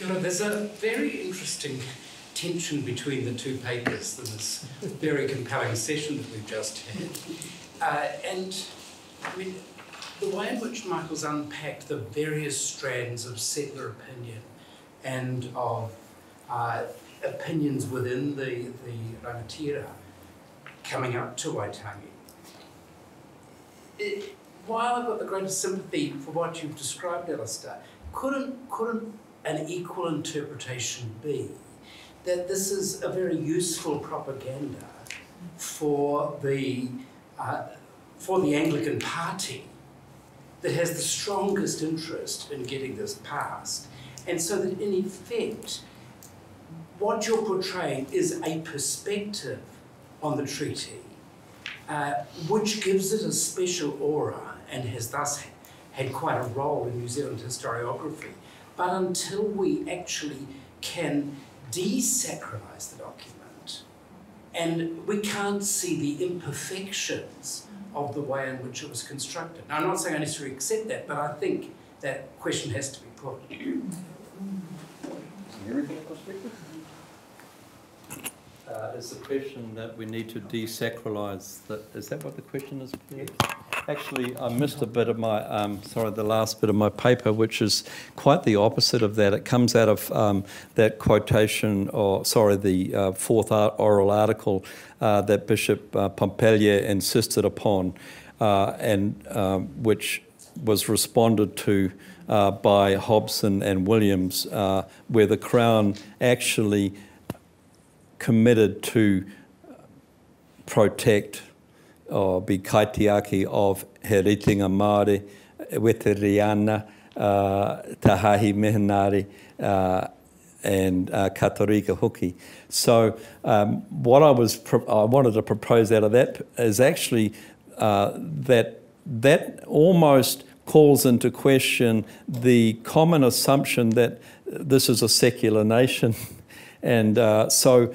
There's a very interesting tension between the two papers in this very compelling session that we've just had. Uh, and I mean, the way in which Michael's unpacked the various strands of settler opinion and of uh, opinions within the, the rangatira coming up to Waitangi. It, while I've got the greatest sympathy for what you've described, Alistair, couldn't, couldn't an equal interpretation be that this is a very useful propaganda for the, uh, for the Anglican Party that has the strongest interest in getting this passed. And so that in effect, what you're portraying is a perspective on the treaty, uh, which gives it a special aura and has thus had quite a role in New Zealand historiography. But until we actually can desacralise the document, and we can't see the imperfections of the way in which it was constructed. Now, I'm not saying I necessarily accept that, but I think that question has to be put. Everything? Uh, is the question that we need to desacralise that? Is that what the question is? Actually, I missed a bit of my, um, sorry, the last bit of my paper, which is quite the opposite of that. It comes out of um, that quotation, or sorry, the uh, fourth oral article uh, that Bishop uh, Pompallier insisted upon, uh, and um, which was responded to uh, by Hobson and Williams, uh, where the Crown actually committed to protect or be kaitiaki of he ritinga Māori, Weteriana, uh, Tahahi Mihinari, uh, and uh, Katorika Huki. So um, what I was I wanted to propose out of that is actually uh, that that almost calls into question the common assumption that this is a secular nation, and uh, so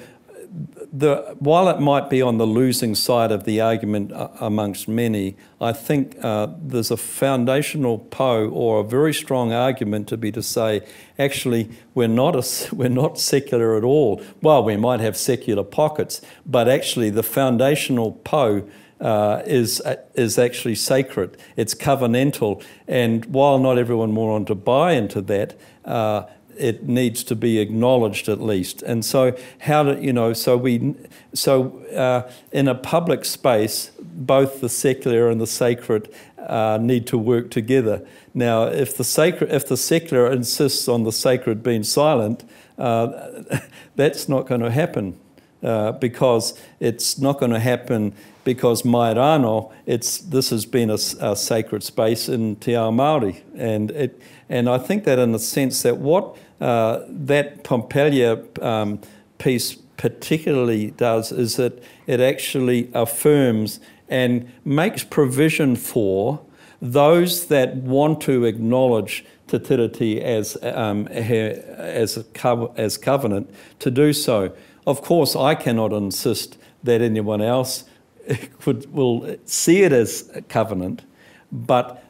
the, while it might be on the losing side of the argument uh, amongst many, I think uh, there's a foundational po or a very strong argument to be to say, actually, we're not, a, we're not secular at all. Well, we might have secular pockets, but actually the foundational po uh, is, uh, is actually sacred. It's covenantal. And while not everyone will want to buy into that, uh, it needs to be acknowledged at least. And so, how do you know? So we, so uh, in a public space, both the secular and the sacred uh, need to work together. Now, if the sacred, if the secular insists on the sacred being silent, uh, that's not going to happen uh, because it's not going to happen because Mairano, it's this has been a, a sacred space in Te Ao Māori, and it, and I think that in the sense that what uh, that Pompallier um, piece particularly does is that it actually affirms and makes provision for those that want to acknowledge Te Tiriti as, um, as, co as covenant to do so. Of course, I cannot insist that anyone else could, will see it as a covenant, but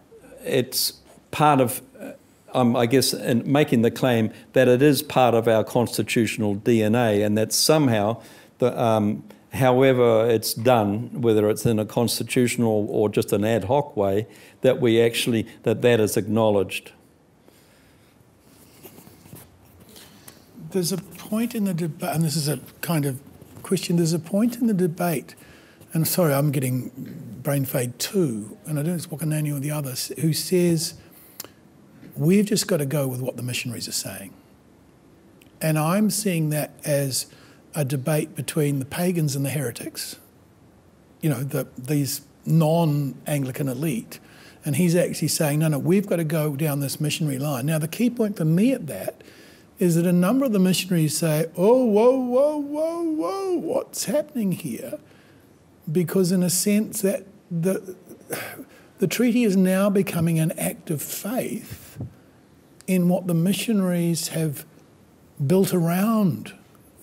it's part of um, I guess, in making the claim that it is part of our constitutional DNA and that somehow, the, um, however it's done, whether it's in a constitutional or just an ad hoc way, that we actually, that that is acknowledged. There's a point in the debate, and this is a kind of question, there's a point in the debate, and sorry, I'm getting brain fade too, and I don't know if it's Waka Nene or the others, who says, We've just got to go with what the missionaries are saying. And I'm seeing that as a debate between the pagans and the heretics, you know, the, these non Anglican elite. And he's actually saying, no, no, we've got to go down this missionary line. Now, the key point for me at that is that a number of the missionaries say, oh, whoa, whoa, whoa, whoa, what's happening here? Because, in a sense, that the, the treaty is now becoming an act of faith in what the missionaries have built around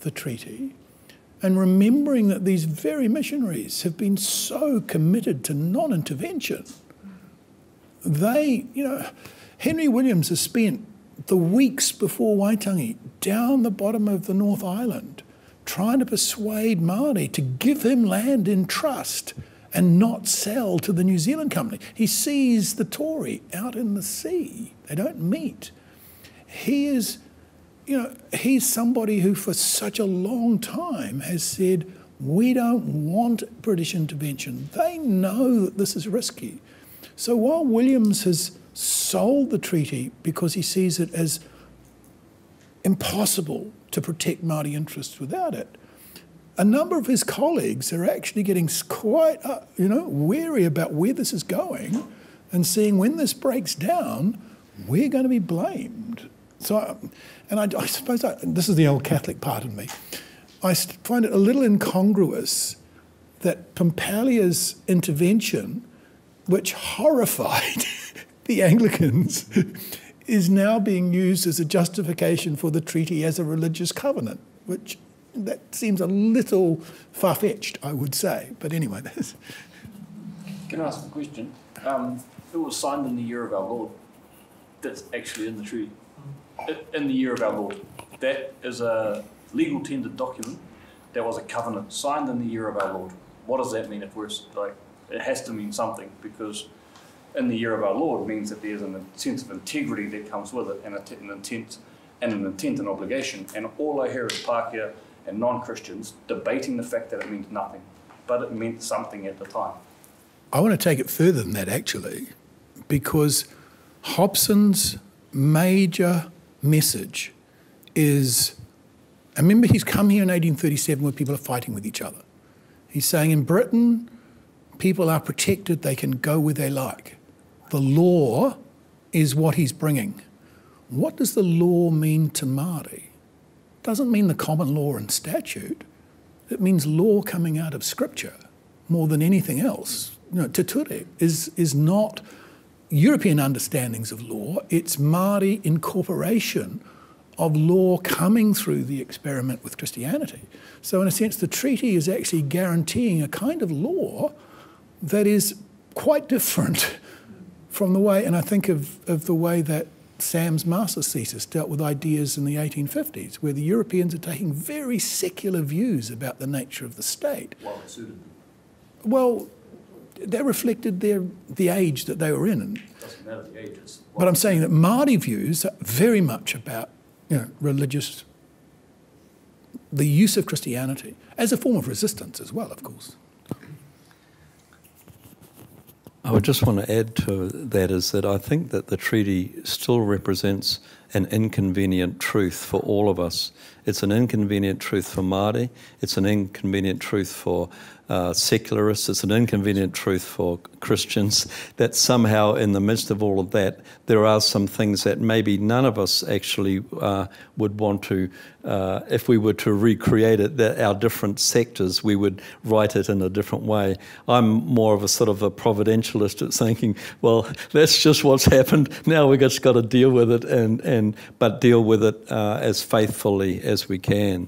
the treaty and remembering that these very missionaries have been so committed to non intervention. They, you know, Henry Williams has spent the weeks before Waitangi down the bottom of the North Island trying to persuade Māori to give him land in trust and not sell to the New Zealand company. He sees the Tory out in the sea. They don't meet. He is, you know, he's somebody who for such a long time has said, we don't want British intervention. They know that this is risky. So while Williams has sold the treaty because he sees it as impossible to protect Māori interests without it, a number of his colleagues are actually getting quite, uh, you know, wary about where this is going and seeing when this breaks down, we're going to be blamed. So, and I, I suppose I, this is the old Catholic part of me. I find it a little incongruous that Pompallier's intervention, which horrified the Anglicans, is now being used as a justification for the treaty as a religious covenant, which that seems a little far fetched, I would say. But anyway, that's. Can I ask a question? Um, it was signed in the year of our Lord. That's actually in the treaty. In the year of our Lord. That is a legal tender document. That was a covenant signed in the year of our Lord. What does that mean if we're like? It has to mean something because in the year of our Lord means that there's a sense of integrity that comes with it and an intent and an intent and obligation. And all I hear is Pākehā and non-Christians debating the fact that it means nothing, but it meant something at the time. I want to take it further than that, actually, because Hobson's major message is. I remember he's come here in 1837 where people are fighting with each other. He's saying in Britain, people are protected, they can go where they like. The law is what he's bringing. What does the law mean to Māori? doesn't mean the common law and statute. It means law coming out of scripture more than anything else. You know, Te Ture is, is not European understandings of law, it's Māori incorporation of law coming through the experiment with Christianity. So, in a sense, the treaty is actually guaranteeing a kind of law that is quite different from the way, and I think of, of the way that Sam's master's thesis dealt with ideas in the 1850s, where the Europeans are taking very secular views about the nature of the state. Well, it suited them. Well, that reflected their, the age that they were in. Doesn't matter the age. It's but I'm saying that Māori views are very much about you know, religious, the use of Christianity as a form of resistance as well, of course. I would just want to add to that is that I think that the treaty still represents an inconvenient truth for all of us. It's an inconvenient truth for Māori, it's an inconvenient truth for uh, secularists, it's an inconvenient truth for Christians, that somehow in the midst of all of that, there are some things that maybe none of us actually uh, would want to, uh, if we were to recreate it, that our different sectors, we would write it in a different way. I'm more of a sort of a providentialist at thinking, well, that's just what's happened. Now we've just got to deal with it and, and but deal with it uh, as faithfully as we can.